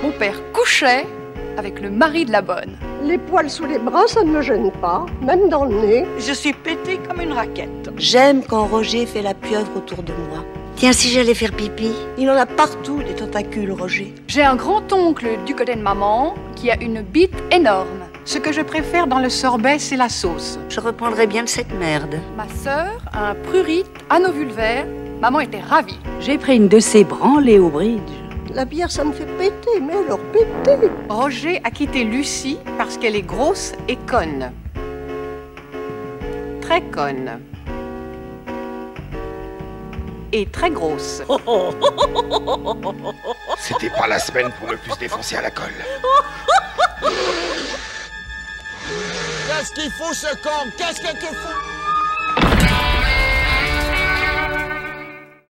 Mon père couchait avec le mari de la bonne. Les poils sous les bras, ça ne me gêne pas, même dans le nez. Je suis pétée comme une raquette. J'aime quand Roger fait la pieuvre autour de moi. Tiens, si j'allais faire pipi, il en a partout des tentacules, Roger. J'ai un grand-oncle du côté de maman qui a une bite énorme. Ce que je préfère dans le sorbet, c'est la sauce. Je reprendrais bien de cette merde. Ma sœur a un prurite anovulvaire. Maman était ravie. J'ai pris une de ces branlées au bridge. La bière, ça me fait péter, mais alors péter. Roger a quitté Lucie parce qu'elle est grosse et conne. Très conne. Et très grosse. C'était pas la semaine pour le plus défoncer à la colle. Qu'est-ce qu'il faut ce con Qu'est-ce qu'il faut